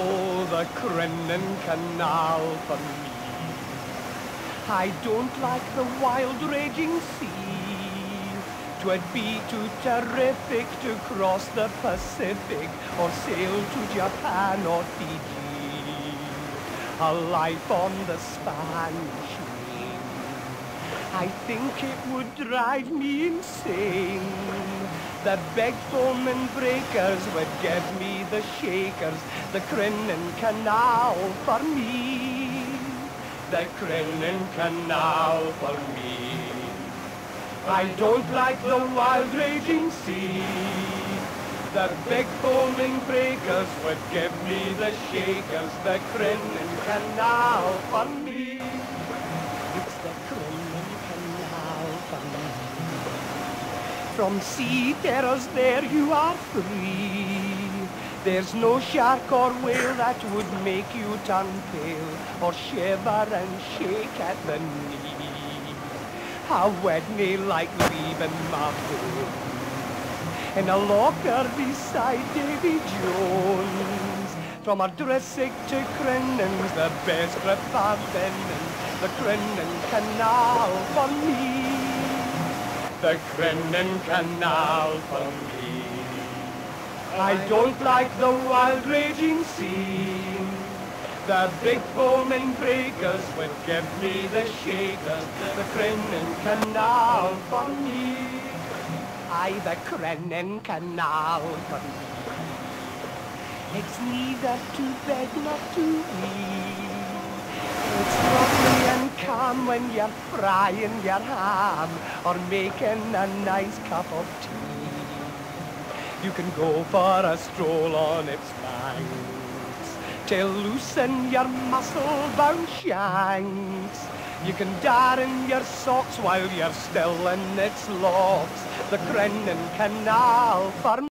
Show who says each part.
Speaker 1: Oh, the Crinan Canal for me. I don't like the wild raging sea. Twould be too terrific to cross the Pacific or sail to Japan or Fiji. A life on the Spanish main. I think it would drive me insane. The big foaming breakers would give me the shakers, the Crinan Canal for me. The Crinan Canal for me. I don't like the wild raging sea. The big foaming breakers would give me the shakers, the Crinan Canal for me. From seafarers there you are free. There's no shark or whale that would make you turn pale or shiver and shake at the knee. I would me like leaving my bones in a locker beside Davy Jones. From Ardrishaig to Crinan's the best in, the Crinan Canal for me. The Crinan Canal for me. I don't like the wild raging sea. The big foaming breakers would give me the shakers, the Crinan Canal for me. I the Crinan Canal for me. It's neither too big nor too wee. It's lovely and calm when you're frying your ham or making a nice cup of tea. You can go for a stroll on its banks to loosen your muscle-bound shanks. You can darn your socks while you're still in its locks. The Crinan Canal for